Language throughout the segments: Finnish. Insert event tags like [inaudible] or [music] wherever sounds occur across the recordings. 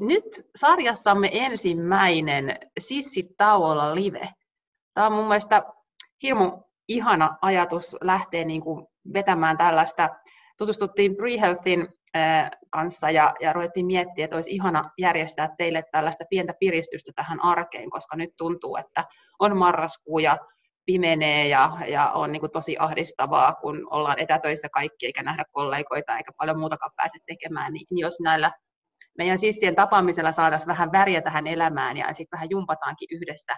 Nyt sarjassamme ensimmäinen Sissit tauolla live. Tämä on mun mielestä hirmu ihana ajatus lähteä niin kuin vetämään tällaista. Tutustuttiin PreHealthin kanssa ja, ja ruvettiin miettiä, että olisi ihana järjestää teille tällaista pientä piristystä tähän arkeen, koska nyt tuntuu, että on marraskuu ja pimenee ja, ja on niin kuin tosi ahdistavaa, kun ollaan etätöissä kaikki eikä nähdä kollegoita eikä paljon muutakaan pääse tekemään, niin jos näillä meidän sissien tapaamisella saataisiin vähän väriä tähän elämään ja sitten vähän jumpataankin yhdessä.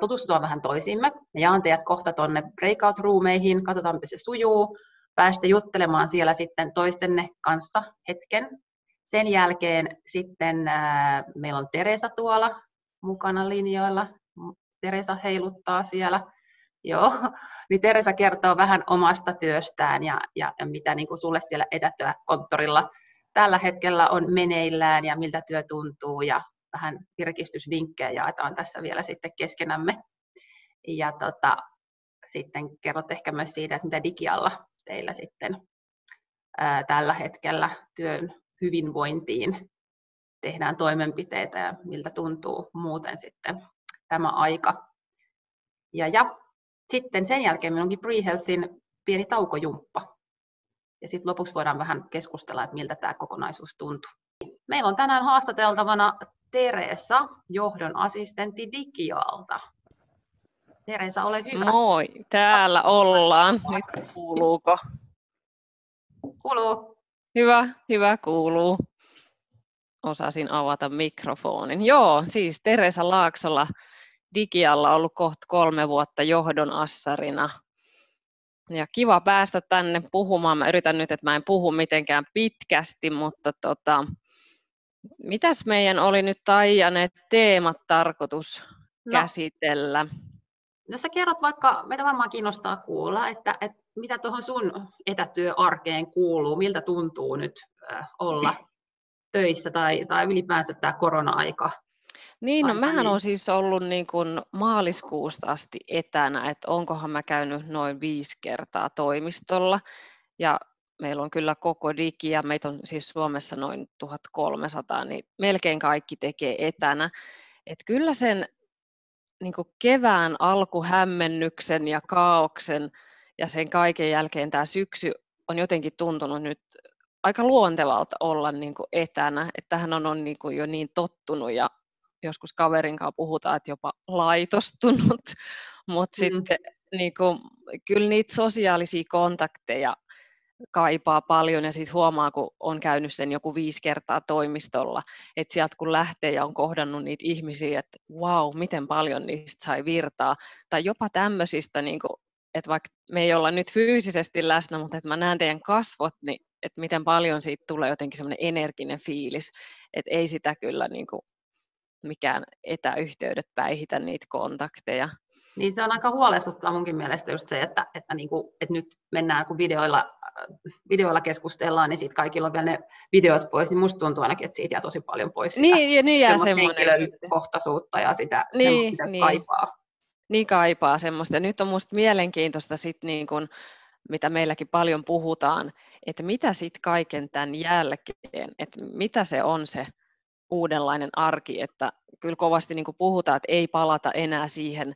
Tutustutaan vähän toisiimme. Me jaan teidät kohta tuonne breakout-ruumeihin, katsotaan miten se sujuu. Päästä juttelemaan siellä sitten toistenne kanssa hetken. Sen jälkeen sitten äh, meillä on Teresa tuolla mukana linjoilla. Teresa heiluttaa siellä. [laughs] Joo, niin Teresa kertoo vähän omasta työstään ja, ja, ja mitä niin kuin sulle siellä etätyökonttorilla tällä hetkellä on meneillään ja miltä työ tuntuu ja vähän virkistysvinkkejä jaetaan tässä vielä sitten keskenämme. Ja tota, sitten kerrot ehkä myös siitä, että mitä digialla teillä sitten ää, tällä hetkellä työn hyvinvointiin tehdään toimenpiteitä ja miltä tuntuu muuten sitten tämä aika. Ja, ja sitten sen jälkeen meillä onkin PreHealthin pieni taukojumppa. Ja sitten lopuksi voidaan vähän keskustella, että miltä tämä kokonaisuus tuntuu. Meillä on tänään haastateltavana Teresa, johdon assistentti Digialta. Teresa, ole hyvä. Moi, täällä ollaan. Nyt kuuluuko? Kuuluu. Hyvä, hyvä kuuluu. Osasin avata mikrofonin. Joo, siis Teresa Laaksola Digialla ollut kohta kolme vuotta johdon assarina. Ja kiva päästä tänne puhumaan. Mä yritän nyt, että mä en puhu mitenkään pitkästi, mutta tota, mitäs meidän oli nyt Taija teemat tarkoitus no. käsitellä? No sä kerrot vaikka, meitä varmaan kiinnostaa kuulla, että, että mitä tuohon sun etätyöarkeen kuuluu, miltä tuntuu nyt olla töissä tai, tai ylipäänsä tämä korona-aika niin, no mähän on siis ollut niin kuin maaliskuusta asti etänä, että onkohan mä käynyt noin viisi kertaa toimistolla. Ja meillä on kyllä koko digi ja meitä on siis Suomessa noin 1300, niin melkein kaikki tekee etänä. Et kyllä sen niin kuin kevään alkuhämmennyksen ja kaauksen ja sen kaiken jälkeen tämä syksy on jotenkin tuntunut nyt aika luontevalta olla niin kuin etänä, että tähän on, on niin kuin jo niin tottunut ja joskus kaverin kanssa puhutaan, että jopa laitostunut, [laughs] mutta mm. sitten niin kuin, kyllä niitä sosiaalisia kontakteja kaipaa paljon ja sitten huomaa, kun on käynyt sen joku viisi kertaa toimistolla, että sieltä kun lähtee ja on kohdannut niitä ihmisiä, että wow, miten paljon niistä sai virtaa, tai jopa tämmöisistä, niin kuin, että vaikka me ei olla nyt fyysisesti läsnä, mutta että mä näen teidän kasvot, niin että miten paljon siitä tulee jotenkin semmoinen energinen fiilis, että ei sitä kyllä niin kuin mikään etäyhteydet päihitä niitä kontakteja. Niin se on aika huolestuttavaa munkin mielestä just se, että, että, niin kuin, että nyt mennään, kun videoilla, videoilla keskustellaan, niin sitten kaikilla on vielä ne videot pois, niin musta tuntuu ainakin, että siitä jää tosi paljon pois sitä niin, ja niin jää semmoinen kohtaisuutta ja sitä, niin, sitä niin. kaipaa. Niin kaipaa semmoista. Ja nyt on musta mielenkiintoista sit niin kun, mitä meilläkin paljon puhutaan, että mitä sitten kaiken tämän jälkeen, että mitä se on se uudenlainen arki, että kyllä kovasti niin kuin puhutaan, että ei palata enää siihen,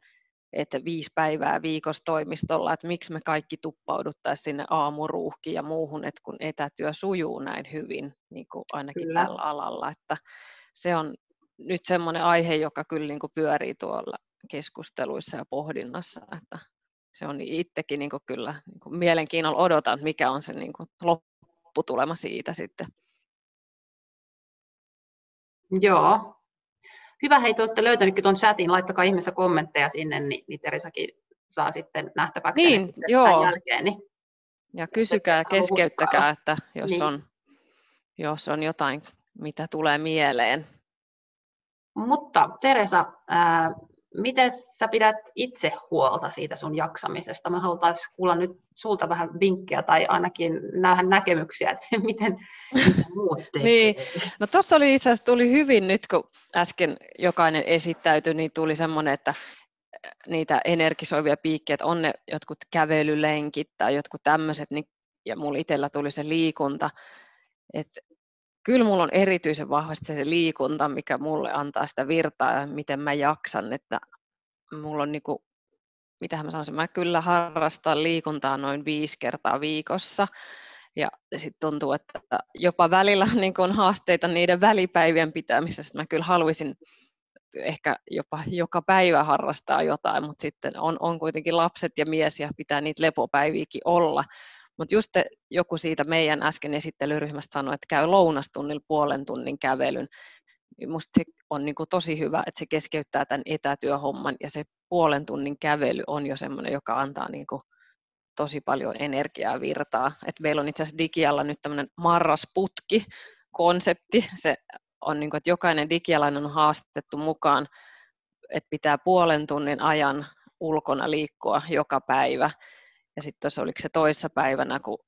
että viisi päivää viikossa toimistolla, että miksi me kaikki tuppauduttaisiin sinne aamuruuhkiin ja muuhun, että kun etätyö sujuu näin hyvin, niin kuin ainakin kyllä. tällä alalla, että se on nyt semmoinen aihe, joka kyllä niin kuin pyörii tuolla keskusteluissa ja pohdinnassa, että se on itsekin niin kuin kyllä niin kuin mielenkiinnolla odotan, mikä on se niin kuin lopputulema siitä sitten. Joo. Hyvä, hei, te olette löytänytkin tuon chatin, laittakaa ihmeessä kommentteja sinne, niin, niin Teresakin saa sitten nähtäväksi niin, sitten joo. jälkeen. Niin ja kysykää ja keskeyttäkää, että jos, niin. on, jos on jotain, mitä tulee mieleen. Mutta Teresa, ää, miten sä pidät itse huolta siitä sun jaksamisesta? Me haluttaisiin kuulla nyt sulta vähän vinkkejä tai ainakin nähdä näkemyksiä, että [laughs] miten, miten muut [laughs] tekee. niin. No tuossa oli itse asiassa tuli hyvin nyt, kun äsken jokainen esittäytyi, niin tuli semmoinen, että niitä energisoivia piikkejä, että on ne jotkut kävelylenkit tai jotkut tämmöiset, niin, ja mulla itsellä tuli se liikunta, että kyllä mulla on erityisen vahvasti se liikunta, mikä mulle antaa sitä virtaa ja miten mä jaksan, että mulla on niinku, mitä mä sanoisin, mä kyllä harrastan liikuntaa noin viisi kertaa viikossa. Ja sitten tuntuu, että jopa välillä [laughs] niin on haasteita niiden välipäivien pitämisessä. Mä kyllä haluaisin ehkä jopa joka päivä harrastaa jotain, mutta sitten on, on kuitenkin lapset ja mies ja pitää niitä lepopäiviäkin olla. Mutta just te, joku siitä meidän äsken esittelyryhmästä sanoi, että käy lounastunnilla puolen tunnin kävelyn. Minusta se on niin tosi hyvä, että se keskeyttää tämän etätyöhomman ja se puolen tunnin kävely on jo semmoinen, joka antaa niin tosi paljon energiaa virtaa. Et meillä on itse asiassa Digialla nyt tämmöinen marrasputki konsepti. Se on niin kuin, että jokainen digialainen on haastettu mukaan, että pitää puolen tunnin ajan ulkona liikkua joka päivä. Ja sitten tuossa oliko se toissa päivänä, kun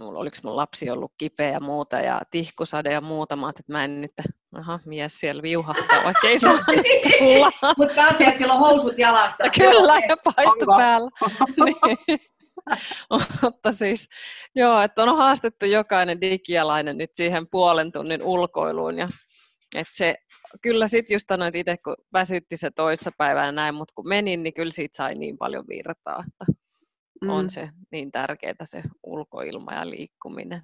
mulla, oliko mun lapsi ollut kipeä ja muuta ja tihkusade ja muuta, mä että mä en nyt, aha, mies siellä viuhahtaa, vaikka ei saa [laughs] tulla. Mutta pääsee, että siellä on housut jalassa. [laughs] Kyllä, ja paita päällä. [laughs] niin. Mutta siis, joo, että on haastettu jokainen digialainen nyt siihen puolen tunnin ulkoiluun. Ja, että se, kyllä sitten just sanoit itse, kun väsytti se toissa päivänä näin, mutta kun menin, niin kyllä siitä sai niin paljon virtaa, että mm. on se niin tärkeää se ulkoilma ja liikkuminen.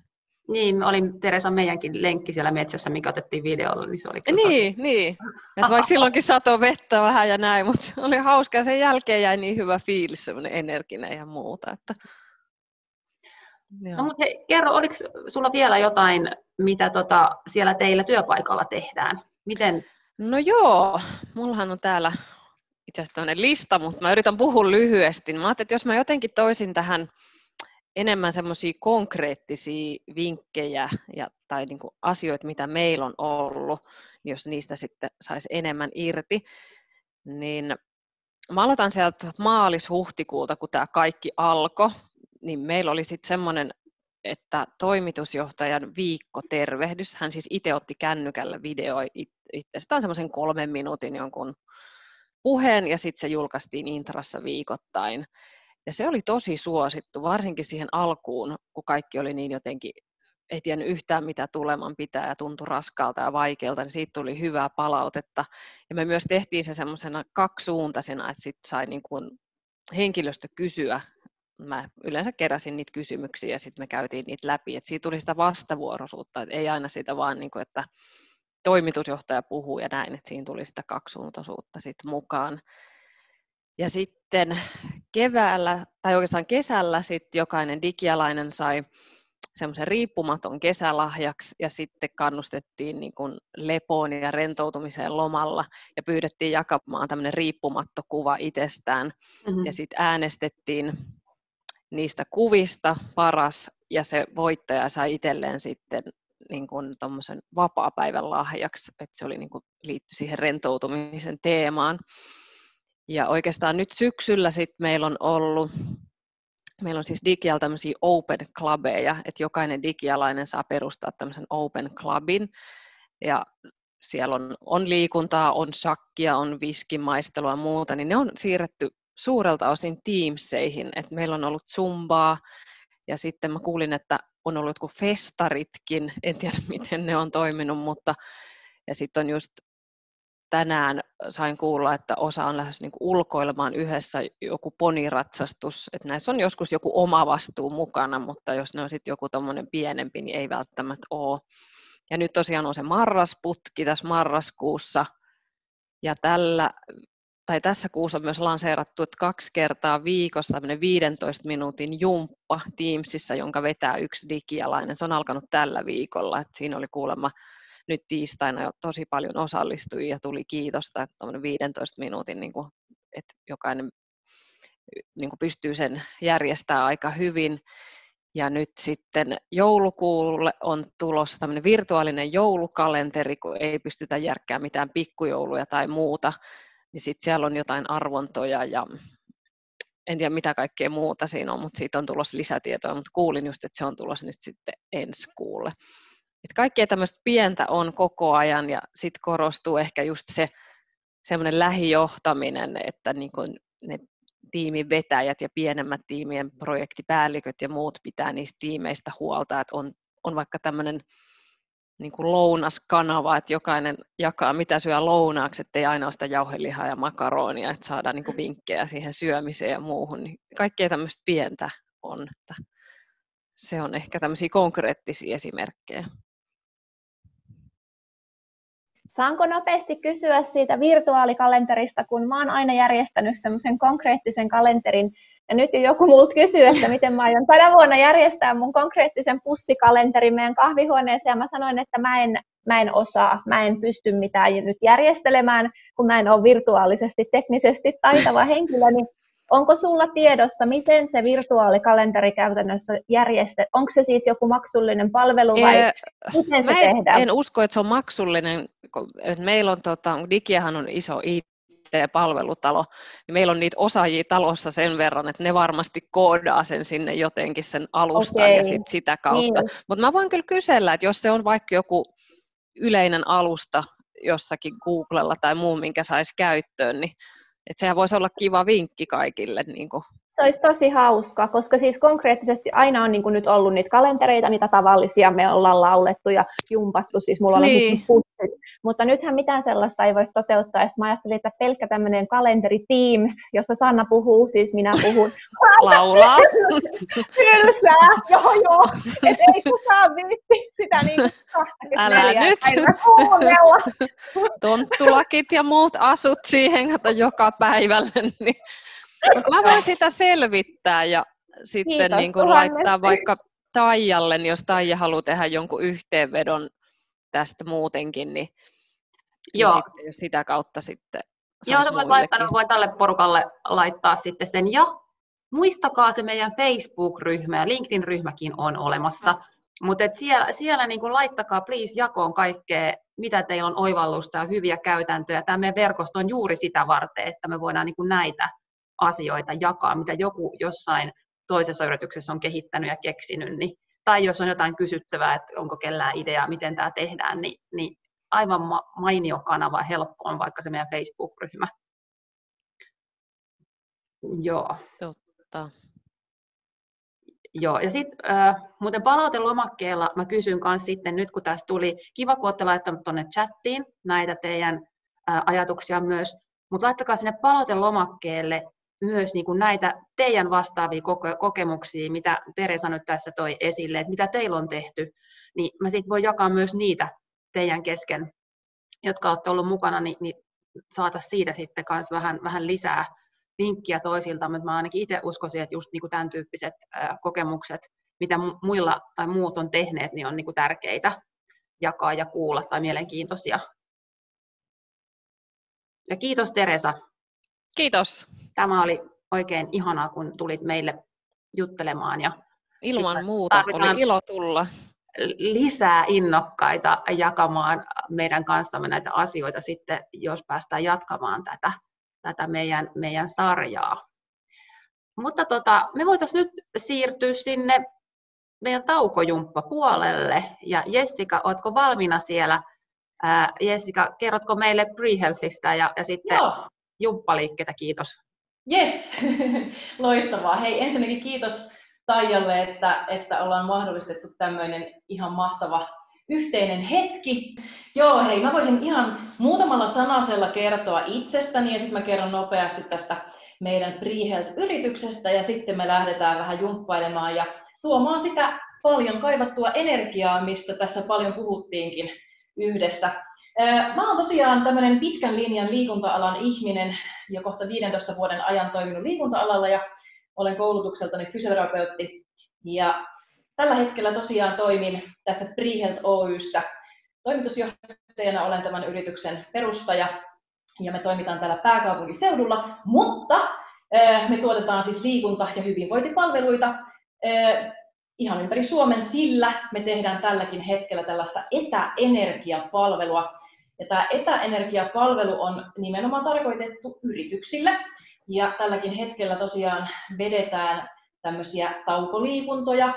Niin, olin Teresa meidänkin lenkki siellä metsässä, mikä otettiin videolla, niin se oli kyllä Niin, niin. Et vaikka silloinkin sato vettä vähän ja näin, mutta se oli hauska ja sen jälkeen jäi niin hyvä fiilis, semmoinen energinen ja muuta. Että... No, mutta hei, kerro, oliko sulla vielä jotain, mitä tota, siellä teillä työpaikalla tehdään? Miten? No joo, mullahan on täällä itse asiassa lista, mutta mä yritän puhua lyhyesti. Mä ajattelin, että jos mä jotenkin toisin tähän enemmän semmoisia konkreettisia vinkkejä ja, tai niin kuin asioita, mitä meillä on ollut, niin jos niistä sitten saisi enemmän irti, niin mä aloitan sieltä maalis-huhtikuuta, kun tämä kaikki alkoi, niin meillä oli sitten semmoinen, että toimitusjohtajan viikkotervehdys, hän siis itse otti kännykällä video itsestään semmoisen kolmen minuutin jonkun puheen ja sitten se julkaistiin Intrassa viikoittain. Ja se oli tosi suosittu, varsinkin siihen alkuun, kun kaikki oli niin jotenkin, ei tiennyt yhtään mitä tuleman pitää ja tuntui raskaalta ja vaikealta, niin siitä tuli hyvää palautetta. Ja me myös tehtiin se semmoisena kaksisuuntaisena, että sitten sai niin kuin henkilöstö kysyä. Mä yleensä keräsin niitä kysymyksiä ja sitten me käytiin niitä läpi. Et siitä tuli sitä vastavuoroisuutta, että ei aina sitä vaan, niin kuin, että toimitusjohtaja puhuu ja näin, että siinä tuli sitä kaksisuuntaisuutta sitten mukaan. Ja sitten keväällä, tai oikeastaan kesällä sitten jokainen digialainen sai semmoisen riippumaton kesälahjaksi ja sitten kannustettiin niin kuin lepoon ja rentoutumiseen lomalla ja pyydettiin jakamaan tämmöinen riippumatto kuva itsestään mm-hmm. ja sitten äänestettiin niistä kuvista paras ja se voittaja sai itselleen sitten niin kuin vapaa-päivän lahjaksi, että se oli niin kuin, liittyi siihen rentoutumisen teemaan. Ja oikeastaan nyt syksyllä sit meillä on ollut, meillä on siis Digial tämmöisiä open clubeja, että jokainen digialainen saa perustaa tämmöisen open clubin. Ja siellä on, on liikuntaa, on shakkia, on viskimaistelua ja muuta, niin ne on siirretty suurelta osin Teamseihin, että meillä on ollut Zumbaa, ja sitten mä kuulin, että on ollut jotkut festaritkin, en tiedä miten ne on toiminut, mutta ja sitten on just tänään sain kuulla, että osa on lähes niin ulkoilemaan yhdessä joku poniratsastus, että näissä on joskus joku oma vastuu mukana, mutta jos ne on sitten joku tuommoinen pienempi, niin ei välttämättä ole. Ja nyt tosiaan on se marrasputki tässä marraskuussa, ja tällä, tai tässä kuussa on myös lanseerattu, että kaksi kertaa viikossa tämmöinen 15 minuutin jumppa Teamsissa, jonka vetää yksi digialainen. Se on alkanut tällä viikolla, että siinä oli kuulemma nyt tiistaina jo tosi paljon osallistui ja tuli kiitosta, että 15 minuutin, niin kuin, että jokainen niin kuin pystyy sen järjestämään aika hyvin. Ja nyt sitten joulukuulle on tulossa tämmöinen virtuaalinen joulukalenteri, kun ei pystytä järkkäämään mitään pikkujouluja tai muuta, niin sitten siellä on jotain arvontoja ja en tiedä mitä kaikkea muuta siinä on, mutta siitä on tulossa lisätietoa, mutta kuulin just, että se on tulossa nyt sitten ensi kuulle. Että kaikkea tämmöistä pientä on koko ajan ja sitten korostuu ehkä just se semmoinen lähijohtaminen, että niin kun ne tiimin vetäjät ja pienemmät tiimien projektipäälliköt ja muut pitää niistä tiimeistä huolta, että on, on vaikka tämmöinen niin kuin lounaskanava, että jokainen jakaa mitä syö lounaaksi, ettei ainoastaan jauhelihaa ja makaronia, että saadaan niin kuin vinkkejä siihen syömiseen ja muuhun. Niin kaikkea tämmöistä pientä on. Että se on ehkä tämmöisiä konkreettisia esimerkkejä. Saanko nopeasti kysyä siitä virtuaalikalenterista, kun mä oon aina järjestänyt semmoisen konkreettisen kalenterin, ja nyt jo joku mulut kysyy, että miten mä aion tänä vuonna järjestää mun konkreettisen pussikalenterin meidän kahvihuoneeseen, ja mä sanoin, että mä en, mä en osaa, mä en pysty mitään nyt järjestelemään, kun mä en ole virtuaalisesti teknisesti taitava henkilö, niin Onko sulla tiedossa, miten se virtuaalikalenteri käytännössä järjestetään? Onko se siis joku maksullinen palvelu vai ee, miten se en, tehdään? En usko, että se on maksullinen. Meillä on, tota, Digiahan on iso IT-palvelutalo, niin meillä on niitä osaajia talossa sen verran, että ne varmasti koodaa sen sinne jotenkin sen alustan okay. ja sit sitä kautta. Niin. Mutta mä voin kyllä kysellä, että jos se on vaikka joku yleinen alusta jossakin Googlella tai muu, minkä saisi käyttöön, niin että sehän voisi olla kiva vinkki kaikille. Niin kuin. Se olisi tosi hauska, koska siis konkreettisesti aina on niin kuin nyt ollut niitä kalentereita, niitä tavallisia, me ollaan laulettu ja jumpattu, siis mulla on niin. pussit, mutta nythän mitään sellaista ei voi toteuttaa, ja mä ajattelin, että pelkkä tämmöinen kalenteri Teams, jossa Sanna puhuu, siis minä puhun. [laughs] Laulaa. Tylsää, joo joo, et ei kukaan viitti sitä niin Älä nyt. Tonttulakit ja muut asut siihen, kato joka päivälle, niin Mä voin sitä selvittää ja sitten Kiitos, niin kuin laittaa vaikka Taijalle, niin jos Taija haluaa tehdä jonkun yhteenvedon tästä muutenkin, niin, niin Joo. sitten, jos sitä kautta sitten Joo, voit laittaa, voin tälle porukalle laittaa sitten sen. Ja muistakaa se meidän Facebook-ryhmä ja LinkedIn-ryhmäkin on olemassa. Mutta siellä, siellä niin kuin laittakaa please jakoon kaikkea, mitä teillä on oivallusta ja hyviä käytäntöjä. Tämä meidän verkosto on juuri sitä varten, että me voidaan niin kuin näitä asioita jakaa, mitä joku jossain toisessa yrityksessä on kehittänyt ja keksinyt, niin, tai jos on jotain kysyttävää, että onko kellään ideaa, miten tämä tehdään, niin, niin aivan ma- mainio kanava, helppo on vaikka se meidän Facebook-ryhmä. Joo. Totta. Joo, ja sitten äh, muuten palautelomakkeella mä kysyn kanssa sitten, nyt kun tässä tuli, kiva kun olette laittanut tuonne chattiin näitä teidän äh, ajatuksia myös, mutta laittakaa sinne palautelomakkeelle myös niin kuin näitä teidän vastaavia kokemuksia, mitä Teresa nyt tässä toi esille, että mitä teillä on tehty, niin mä sitten voin jakaa myös niitä teidän kesken, jotka olette ollut mukana, niin, niin saata siitä sitten myös vähän, vähän lisää vinkkiä toisilta, mutta mä ainakin itse uskoisin, että just niin kuin tämän tyyppiset kokemukset, mitä muilla tai muut on tehneet, niin on niin kuin tärkeitä jakaa ja kuulla tai mielenkiintoisia. Ja kiitos Teresa. Kiitos. Tämä oli oikein ihanaa, kun tulit meille juttelemaan. Ja Ilman muuta, oli ilo tulla. Lisää innokkaita jakamaan meidän kanssamme näitä asioita sitten, jos päästään jatkamaan tätä, tätä meidän, meidän sarjaa. Mutta tota, me voitaisiin nyt siirtyä sinne meidän taukojumppa puolelle. Ja Jessica, oletko valmiina siellä? Ää, Jessica, kerrotko meille Prehealthista ja, ja sitten Joo. Jumppaliikkeitä, kiitos. Yes, [laughs] loistavaa. Hei, ensinnäkin kiitos Taijalle, että, että ollaan mahdollistettu tämmöinen ihan mahtava yhteinen hetki. Joo, hei, mä voisin ihan muutamalla sanasella kertoa itsestäni ja sitten mä kerron nopeasti tästä meidän Prehealth-yrityksestä ja sitten me lähdetään vähän jumppailemaan ja tuomaan sitä paljon kaivattua energiaa, mistä tässä paljon puhuttiinkin yhdessä. Mä oon tosiaan tämmöinen pitkän linjan liikunta-alan ihminen, jo kohta 15 vuoden ajan toiminut liikunta-alalla ja olen koulutukseltani fysioterapeutti. Ja tällä hetkellä tosiaan toimin tässä Prehealth Oyssä. Toimitusjohtajana olen tämän yrityksen perustaja ja me toimitaan täällä pääkaupunkiseudulla, mutta me tuotetaan siis liikunta- ja hyvinvointipalveluita ihan ympäri Suomen, sillä me tehdään tälläkin hetkellä tällaista etäenergiapalvelua. Ja tämä etäenergiapalvelu on nimenomaan tarkoitettu yrityksille. Ja tälläkin hetkellä tosiaan vedetään tämmöisiä taukoliikuntoja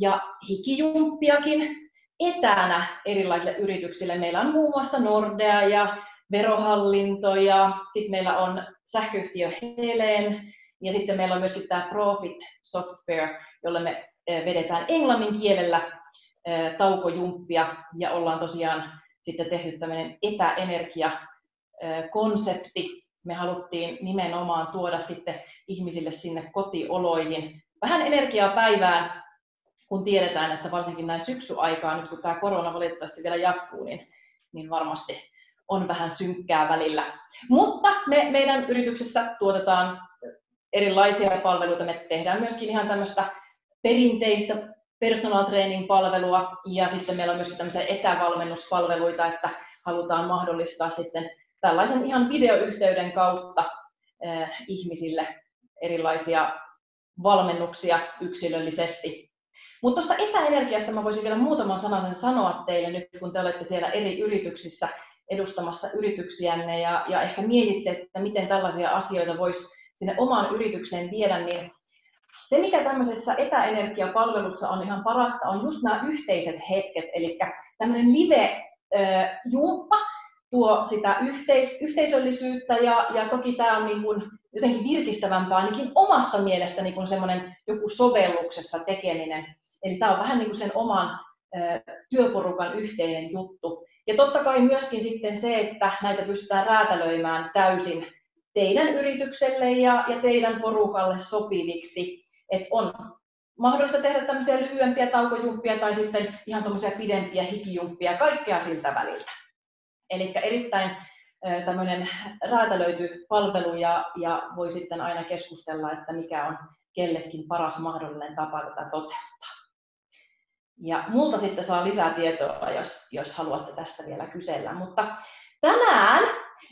ja hikijumppiakin etänä erilaisille yrityksille. Meillä on muun muassa Nordea ja verohallinto ja sitten meillä on sähköyhtiö Helen ja sitten meillä on myöskin tämä Profit Software, jolle me vedetään englannin kielellä taukojumppia ja ollaan tosiaan sitten tehty tämmöinen etäenergia-konsepti. Me haluttiin nimenomaan tuoda sitten ihmisille sinne kotioloihin vähän energiaa päivään, kun tiedetään, että varsinkin näin syksyaikaan, nyt kun tämä korona valitettavasti vielä jatkuu, niin, niin varmasti on vähän synkkää välillä. Mutta me meidän yrityksessä tuotetaan erilaisia palveluita. Me tehdään myöskin ihan tämmöistä perinteistä personal training palvelua ja sitten meillä on myöskin tämmöisiä etävalmennuspalveluita, että halutaan mahdollistaa sitten tällaisen ihan videoyhteyden kautta eh, ihmisille erilaisia valmennuksia yksilöllisesti. Mutta tuosta etäenergiasta mä voisin vielä muutaman sanasen sanoa teille nyt, kun te olette siellä eri yrityksissä edustamassa yrityksiänne ja, ja ehkä mietitte, että miten tällaisia asioita voisi sinne omaan yritykseen viedä, niin se, mikä tämmöisessä etäenergiapalvelussa on ihan parasta, on just nämä yhteiset hetket, eli tämmöinen live-jumppa tuo sitä yhteis- yhteisöllisyyttä ja, ja toki tämä on niin kuin jotenkin virkistävämpää ainakin omasta mielestä niin kuin semmoinen joku sovelluksessa tekeminen. Eli tämä on vähän niin kuin sen oman työporukan yhteinen juttu. Ja totta kai myöskin sitten se, että näitä pystytään räätälöimään täysin teidän yritykselle ja, ja teidän porukalle sopiviksi. Että on mahdollista tehdä tämmöisiä lyhyempiä taukojumppia tai sitten ihan tuommoisia pidempiä hikijumppia, kaikkea siltä väliltä. Eli erittäin tämmöinen räätälöity palvelu ja, ja voi sitten aina keskustella, että mikä on kellekin paras mahdollinen tapa tätä toteuttaa. Ja multa sitten saa lisää tietoa, jos, jos haluatte tästä vielä kysellä. Mutta tänään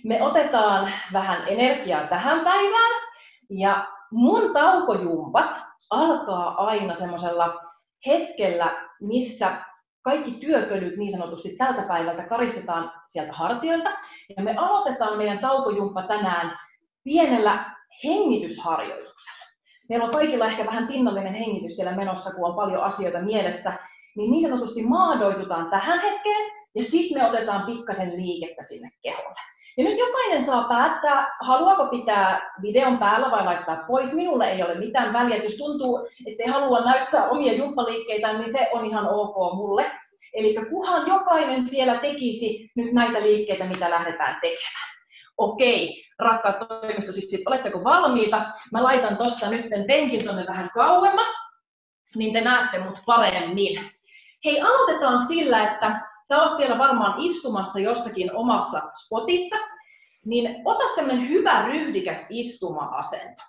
me otetaan vähän energiaa tähän päivään. Ja mun taukojumpat alkaa aina semmoisella hetkellä, missä kaikki työpölyt niin sanotusti tältä päivältä karistetaan sieltä hartioilta. Ja me aloitetaan meidän taukojumppa tänään pienellä hengitysharjoituksella. Meillä on kaikilla ehkä vähän pinnallinen hengitys siellä menossa, kun on paljon asioita mielessä niin niin sanotusti maadoitutaan tähän hetkeen ja sitten me otetaan pikkasen liikettä sinne keholle. Ja nyt jokainen saa päättää, haluaako pitää videon päällä vai laittaa pois. Minulle ei ole mitään väliä. Jos tuntuu, että ei halua näyttää omia jumppaliikkeitä, niin se on ihan ok mulle. Eli kunhan jokainen siellä tekisi nyt näitä liikkeitä, mitä lähdetään tekemään. Okei, rakkaat toimistosissit, oletteko valmiita? Mä laitan tuossa nyt penkin tuonne vähän kauemmas, niin te näette mut paremmin. Hei, aloitetaan sillä, että sä oot siellä varmaan istumassa jossakin omassa spotissa, niin ota semmoinen hyvä ryhdikäs istuma-asento.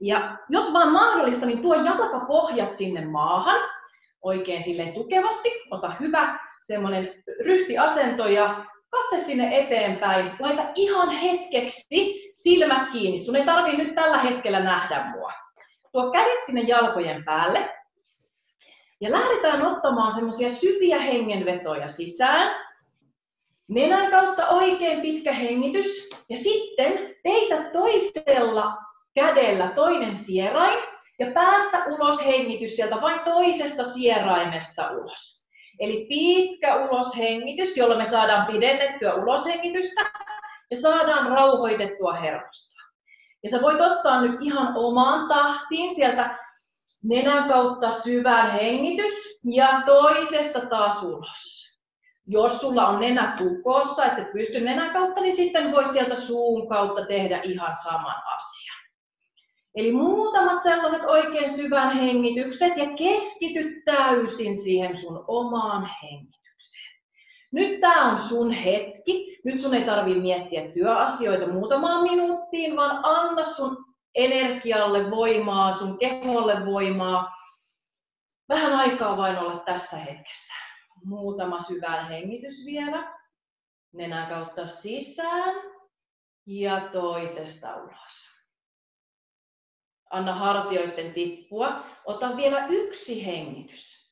Ja jos vaan mahdollista, niin tuo jalkapohjat sinne maahan, oikein silleen tukevasti, ota hyvä semmoinen ryhtiasento ja katse sinne eteenpäin, laita ihan hetkeksi silmät kiinni. Sun ei tarvii nyt tällä hetkellä nähdä mua. Tuo kädet sinne jalkojen päälle, ja lähdetään ottamaan semmoisia syviä hengenvetoja sisään. Nenän kautta oikein pitkä hengitys. Ja sitten peitä toisella kädellä toinen sierain ja päästä ulos hengitys sieltä vain toisesta sieraimesta ulos. Eli pitkä uloshengitys, jolla me saadaan pidennettyä uloshengitystä ja saadaan rauhoitettua hermostoa. Ja sä voit ottaa nyt ihan omaan tahtiin sieltä nenän kautta syvä hengitys ja toisesta taas ulos. Jos sulla on nenä tukossa, että et pysty nenän kautta, niin sitten voit sieltä suun kautta tehdä ihan saman asian. Eli muutamat sellaiset oikein syvän hengitykset ja keskity täysin siihen sun omaan hengitykseen. Nyt tämä on sun hetki. Nyt sun ei tarvitse miettiä työasioita muutamaan minuuttiin, vaan anna sun energialle voimaa, sun keholle voimaa. Vähän aikaa vain olla tässä hetkessä. Muutama syvä hengitys vielä. Nenän kautta sisään ja toisesta ulos. Anna hartioiden tippua. Ota vielä yksi hengitys.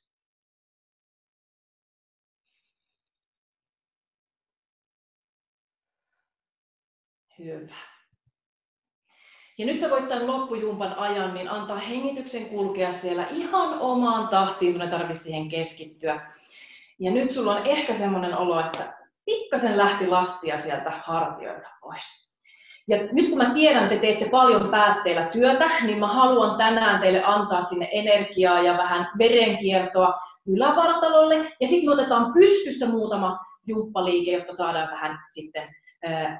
Hyvä. Ja nyt sä voit tämän loppujumpan ajan niin antaa hengityksen kulkea siellä ihan omaan tahtiin, kun ei tarvitse siihen keskittyä. Ja nyt sulla on ehkä semmoinen olo, että pikkasen lähti lastia sieltä hartioilta pois. Ja nyt kun mä tiedän, että te teette paljon päätteillä työtä, niin mä haluan tänään teille antaa sinne energiaa ja vähän verenkiertoa. ylävartalolle ja sitten me otetaan pystyssä muutama jumppaliike, jotta saadaan vähän sitten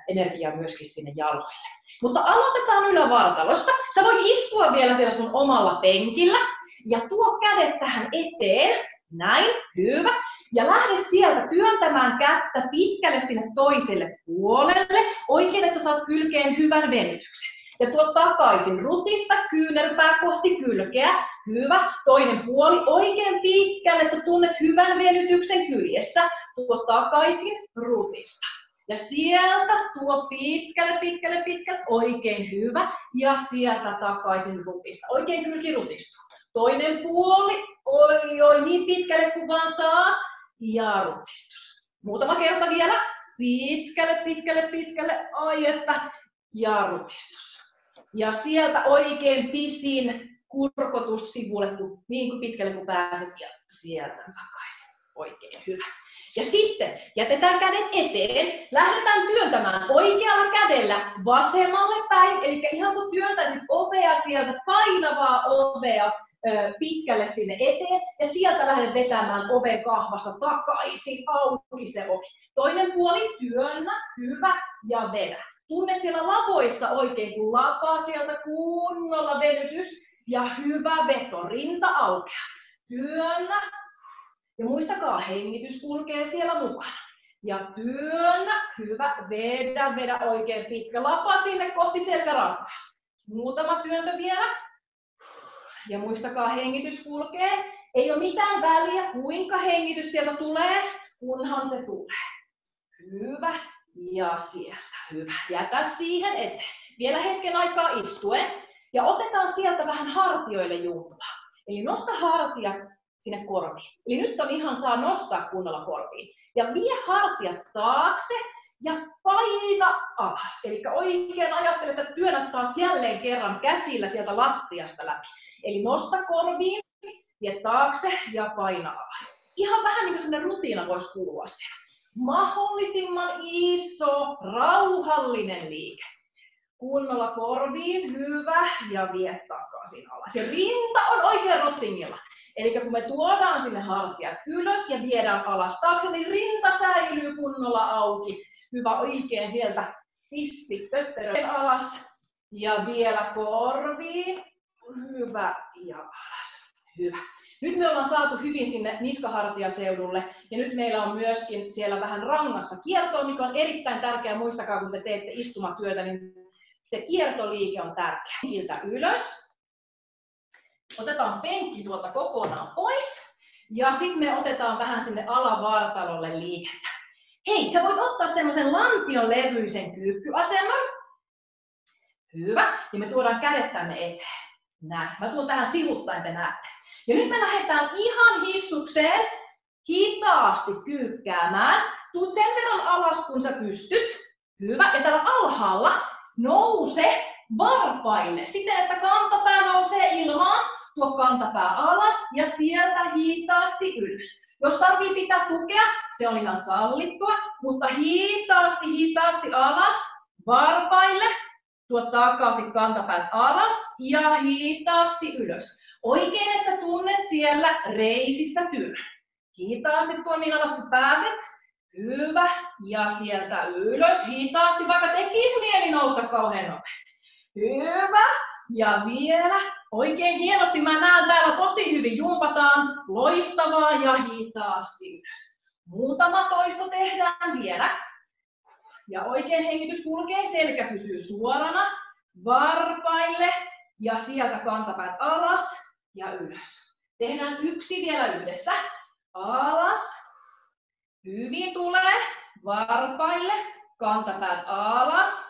energiaa myöskin sinne jaloille. Mutta aloitetaan ylävartalosta. Sä voit istua vielä siellä sun omalla penkillä ja tuo kädet tähän eteen. Näin, hyvä. Ja lähde sieltä työntämään kättä pitkälle sinne toiselle puolelle. Oikein, että saat kylkeen hyvän venytyksen. Ja tuo takaisin rutista kyynärpää kohti kylkeä. Hyvä. Toinen puoli oikein pitkälle, että tunnet hyvän venytyksen kyljessä. Tuo takaisin rutista. Ja sieltä tuo pitkälle, pitkälle, pitkälle, oikein hyvä. Ja sieltä takaisin rutista. Oikein kylki rutistuu. Toinen puoli, oi oi, niin pitkälle kuin vaan saat. Ja rutistus. Muutama kerta vielä. Pitkälle, pitkälle, pitkälle, ai että. Ja rutistus. Ja sieltä oikein pisin kurkotus sivulle niin kuin pitkälle kuin pääset ja sieltä takaisin. Oikein hyvä. Ja sitten jätetään kädet eteen, lähdetään työntämään oikealla kädellä vasemmalle päin, eli ihan kun työntäisit ovea sieltä, painavaa ovea pitkälle sinne eteen, ja sieltä lähden vetämään oven kahvasta takaisin, auki se ovi. Toinen puoli, työnnä, hyvä, ja vedä. Tunnet siellä lavoissa oikein, kun lapaa sieltä kunnolla venytys, ja hyvä veto, rinta aukeaa. Työnnä, ja muistakaa, hengitys kulkee siellä mukana. Ja työnnä, hyvä, vedä, vedä oikein pitkä lapa sinne kohti selkärankaa. Muutama työntö vielä. Ja muistakaa, hengitys kulkee. Ei ole mitään väliä, kuinka hengitys sieltä tulee, kunhan se tulee. Hyvä. Ja sieltä, hyvä. Jätä siihen eteen. Vielä hetken aikaa istuen. Ja otetaan sieltä vähän hartioille jumpaa. Eli nosta hartia sinne korviin. Eli nyt on ihan saa nostaa kunnolla korviin. Ja vie hartiat taakse ja paina alas. Eli oikein ajattele, että työnnät taas jälleen kerran käsillä sieltä lattiasta läpi. Eli nosta korviin, vie taakse ja paina alas. Ihan vähän niin kuin sellainen rutiina voisi kuulua siellä. Mahdollisimman iso, rauhallinen liike. Kunnolla korviin, hyvä, ja vie takaisin alas. Ja rinta on oikein rottingilla. Eli kun me tuodaan sinne hartiat ylös ja viedään alas taakse, niin rinta säilyy kunnolla auki. Hyvä oikein sieltä pissi tötterön alas ja vielä korviin. Hyvä ja alas. Hyvä. Nyt me ollaan saatu hyvin sinne niskahartiaseudulle ja nyt meillä on myöskin siellä vähän rangassa kiertoa, mikä on erittäin tärkeää. Muistakaa, kun te teette istumatyötä, niin se kiertoliike on tärkeä. Hiltä ylös, Otetaan penkki tuolta kokonaan pois. Ja sitten me otetaan vähän sinne alavartalolle liikettä. Hei, sä voit ottaa semmoisen lantion levyisen kyykkyasennon. Hyvä. Ja me tuodaan kädet tänne eteen. Näin. Mä tuon tähän sivuttain, te näette. Ja nyt me lähdetään ihan hissukseen hitaasti kyykkäämään. Tuut sen verran alas, kun sä pystyt. Hyvä. Ja täällä alhaalla nouse varpaille siten, että kantapää nousee ilmaan tuo kantapää alas ja sieltä hitaasti ylös. Jos tarvii pitää tukea, se on ihan sallittua, mutta hitaasti, hitaasti alas, varpaille, tuo takaisin kantapäät alas ja hitaasti ylös. Oikein, että sä tunnet siellä reisissä työn. Hitaasti tuon niin alas kun pääset. Hyvä. Ja sieltä ylös hitaasti, vaikka tekisi mieli nousta kauhean nopeasti. Hyvä. Ja vielä oikein hienosti mä näen täällä tosi hyvin jumpataan. Loistavaa ja hitaasti ylös. Muutama toisto tehdään vielä. Ja oikein hengitys kulkee, selkä pysyy suorana. Varpaille ja sieltä kantapäät alas ja ylös. Tehdään yksi vielä yhdessä. Alas. Hyvin tulee. Varpaille. Kantapäät alas.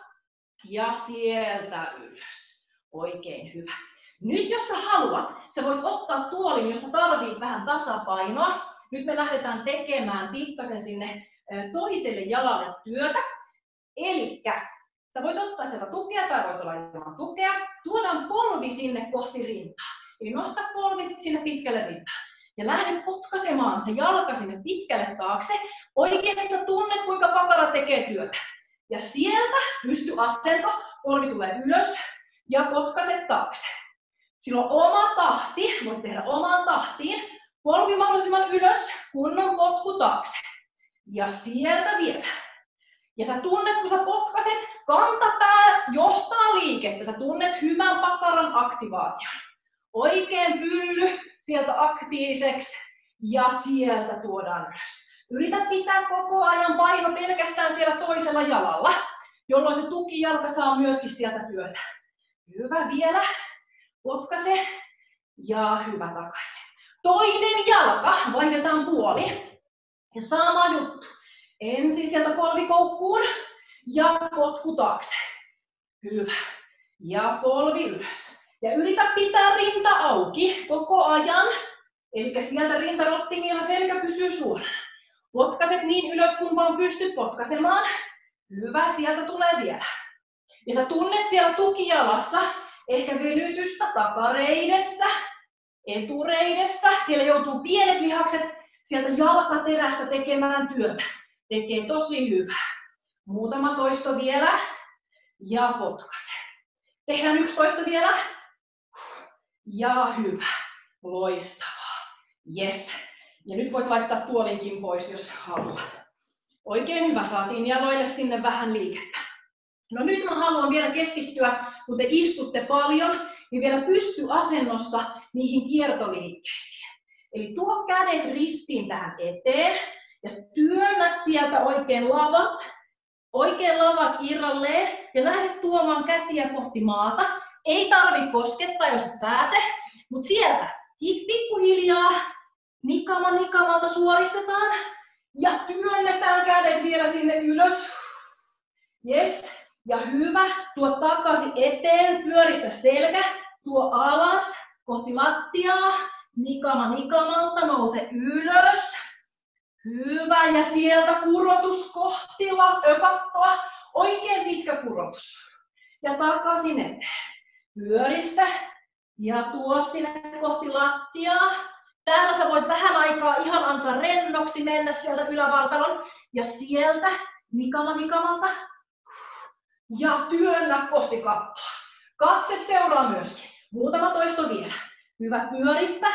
Ja sieltä ylös. Oikein hyvä. Nyt jos sä haluat, sä voit ottaa tuolin, jos sä tarvit vähän tasapainoa. Nyt me lähdetään tekemään pikkasen sinne toiselle jalalle työtä. Eli sä voit ottaa sieltä tukea tai voit olla ilman tukea. Tuodaan polvi sinne kohti rintaa. Eli nosta polvi sinne pitkälle rintaan. Ja lähde potkaisemaan se jalka sinne pitkälle taakse. Oikein, että tunnet, kuinka pakara tekee työtä. Ja sieltä pysty asento, polvi tulee ylös, ja potkaset taakse. Sillä on oma tahti, voit tehdä omaan tahtiin. Polvi mahdollisimman ylös, kunnon potku taakse. Ja sieltä vielä. Ja sä tunnet, kun sä potkaset, kantapää johtaa liikettä. Sä tunnet hyvän pakaran aktivaation. Oikein pylly sieltä aktiiviseksi ja sieltä tuodaan ylös. Yritä pitää koko ajan paino pelkästään siellä toisella jalalla, jolloin se tukijalka saa myöskin sieltä työtä. Hyvä vielä. Potkase ja hyvä takaisin. Toinen jalka, vaihdetaan puoli. Ja sama juttu. Ensin sieltä polvikoukkuun ja potku taakse. Hyvä. Ja polvi ylös. Ja yritä pitää rinta auki koko ajan. Eli sieltä rintarottingilla selkä pysyy suorana. Potkaset niin ylös kun vaan pystyt potkasemaan. Hyvä, sieltä tulee vielä. Ja sä tunnet siellä tukijalassa ehkä venytystä takareidessä, etureidessä. Siellä joutuu pienet lihakset sieltä jalkaterästä tekemään työtä. Tekee tosi hyvää. Muutama toisto vielä ja potkase. Tehdään yksi toisto vielä. Ja hyvä. Loistavaa. Yes. Ja nyt voit laittaa tuolinkin pois, jos haluat. Oikein hyvä, saatiin jaloille sinne vähän liikettä. No nyt mä haluan vielä keskittyä, kun te istutte paljon, niin vielä pystyasennossa niihin kiertoliikkeisiin. Eli tuo kädet ristiin tähän eteen ja työnnä sieltä oikein lavat, oikein lavat irralleen ja lähde tuomaan käsiä kohti maata. Ei tarvi koskettaa, jos et pääse, mutta sieltä pikkuhiljaa nikama nikamalta suoristetaan ja työnnetään kädet vielä sinne ylös. Yes. Ja hyvä. Tuo takaisin eteen, pyöristä selkä, tuo alas kohti lattiaa. Nikama nikamalta, nouse ylös. Hyvä. Ja sieltä kurotus kohti kattoa. Oikein pitkä kurotus. Ja takaisin eteen. Pyöristä. Ja tuo sinne kohti lattiaa. Täällä sä voit vähän aikaa ihan antaa rennoksi mennä sieltä ylävartalon. Ja sieltä nikama nikamalta ja työnnä kohti kattoa. Katse seuraa myöskin. Muutama toisto vielä. Hyvä pyöristä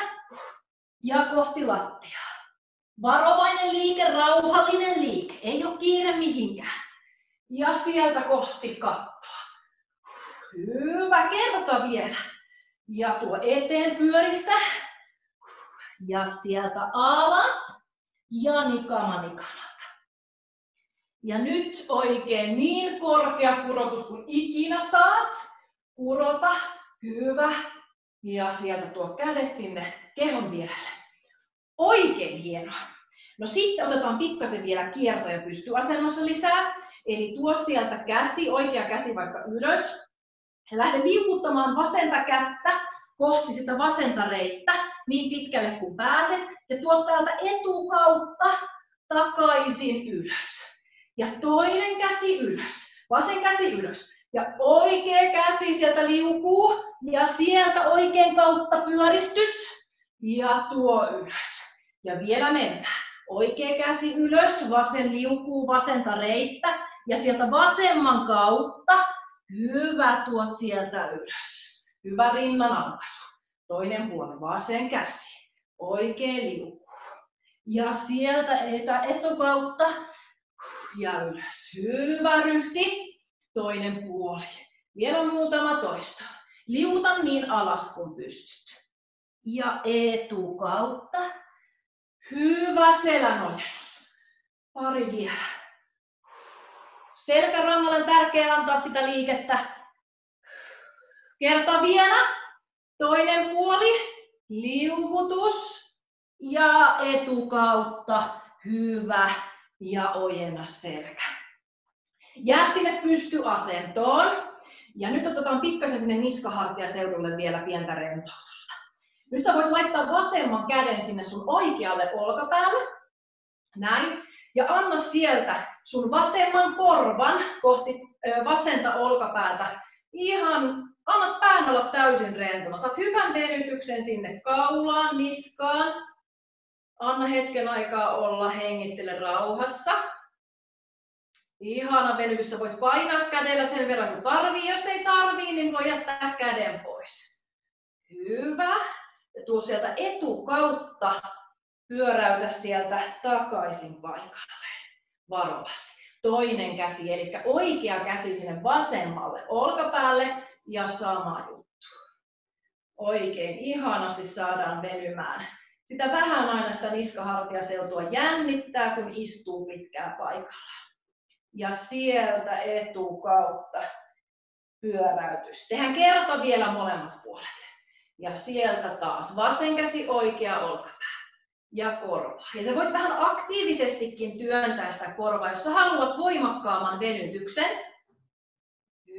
ja kohti lattiaa. Varovainen liike, rauhallinen liike. Ei ole kiire mihinkään. Ja sieltä kohti kattoa. Hyvä, kerta vielä. Ja tuo eteen pyöristä. Ja sieltä alas. Ja nikama nikama. Ja nyt oikein niin korkea kurotus kuin ikinä saat. Kurota, hyvä. Ja sieltä tuo kädet sinne kehon vierelle. Oikein hienoa. No sitten otetaan pikkasen vielä kiertoja pystyasennossa lisää. Eli tuo sieltä käsi, oikea käsi vaikka ylös. Ja lähde liikuttamaan vasenta kättä kohti sitä vasenta reittä niin pitkälle kuin pääset. Ja tuo täältä etukautta takaisin ylös. Ja toinen käsi ylös. Vasen käsi ylös. Ja oikea käsi sieltä liukuu. Ja sieltä oikein kautta pyöristys. Ja tuo ylös. Ja vielä mennään. Oikea käsi ylös, vasen liukuu vasenta reittä. Ja sieltä vasemman kautta, hyvä tuot sieltä ylös. Hyvä rinnan aukaisu. Toinen puoli, vasen käsi. Oikein liukuu. Ja sieltä etukautta ja ylös. Hyvä ryhti. Toinen puoli. Vielä muutama toista. Liuta niin alas kuin pystyt. Ja etukautta. Hyvä selän ojennus. Pari vielä. Selkärangalle on tärkeää antaa sitä liikettä. Kerta vielä. Toinen puoli. Liukutus. Ja etukautta. Hyvä ja ojenna selkä. Jää sinne pystyasentoon. Ja nyt otetaan pikkasen sinne niskahartiaseudulle vielä pientä rentoutusta. Nyt sä voit laittaa vasemman käden sinne sun oikealle olkapäälle. Näin. Ja anna sieltä sun vasemman korvan kohti vasenta olkapäätä. Ihan, anna pään olla täysin rentona. Saat hyvän venytyksen sinne kaulaan, niskaan. Anna hetken aikaa olla, hengittele rauhassa. Ihana venytys, sä voit painaa kädellä sen verran kun tarvii. Jos ei tarvii, niin voi jättää käden pois. Hyvä. Ja tuo sieltä etukautta Pyöräytä sieltä takaisin paikalle. Varovasti. Toinen käsi, eli oikea käsi sinne vasemmalle olkapäälle ja sama juttu. Oikein ihanasti saadaan venymään. Sitä vähän aina sitä niskahartiaseutua jännittää, kun istuu pitkään paikalla. Ja sieltä etukautta pyöräytys. Tehdään kerta vielä molemmat puolet. Ja sieltä taas vasen käsi, oikea olkapää ja korva. Ja sä voit vähän aktiivisestikin työntää sitä korvaa, jos sä haluat voimakkaamman venytyksen.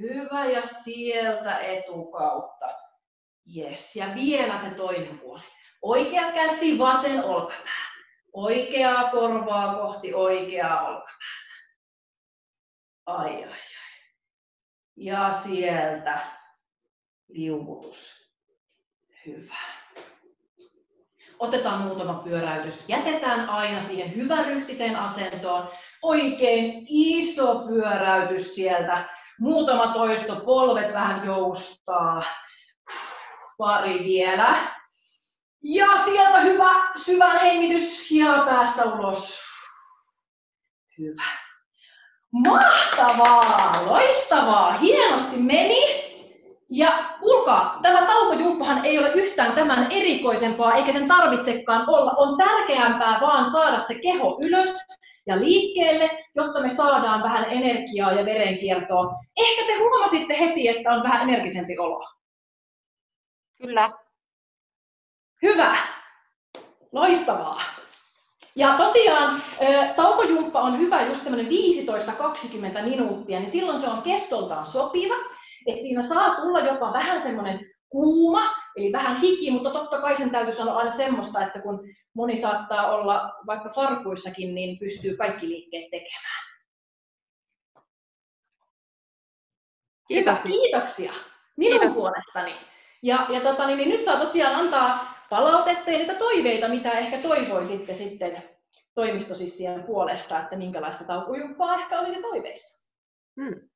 Hyvä, ja sieltä etukautta. Yes, ja vielä se toinen puoli. Oikea käsi, vasen olkapää. Oikeaa korvaa kohti oikeaa olkapäätä. Ai, ai, ai. Ja sieltä liukutus. Hyvä. Otetaan muutama pyöräytys. Jätetään aina siihen hyväryhtiseen asentoon. Oikein iso pyöräytys sieltä. Muutama toisto, polvet vähän joustaa. Pari vielä. Ja sieltä hyvä syvä hengitys ja päästä ulos. Hyvä. Mahtavaa, loistavaa, hienosti meni. Ja kuulkaa, tämä taukojumppahan ei ole yhtään tämän erikoisempaa, eikä sen tarvitsekaan olla. On tärkeämpää vaan saada se keho ylös ja liikkeelle, jotta me saadaan vähän energiaa ja verenkiertoa. Ehkä te huomasitte heti, että on vähän energisempi olo. Kyllä. Hyvä. Loistavaa. Ja tosiaan taukojumppa on hyvä just tämmöinen 15-20 minuuttia, niin silloin se on kestoltaan sopiva. Että siinä saa tulla jopa vähän semmoinen kuuma, eli vähän hiki, mutta totta kai sen täytyy sanoa aina semmoista, että kun moni saattaa olla vaikka farkuissakin, niin pystyy kaikki liikkeet tekemään. Kiitos. Kiitoksia minun Kiitos. puolestani. Ja, ja tota, niin, niin nyt saa tosiaan antaa palautetta ja niitä toiveita, mitä ehkä toivoisitte sitten toimistosissien puolesta, että minkälaista taukujumppaa ehkä olisi toiveissa. Hmm.